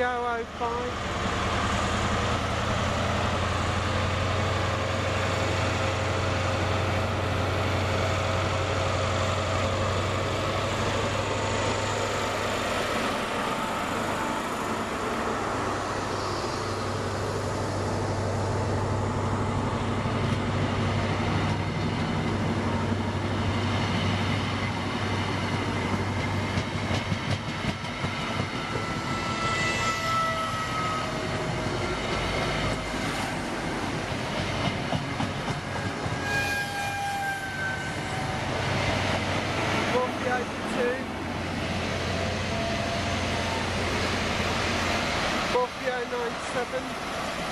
3005. Two. Nine seven.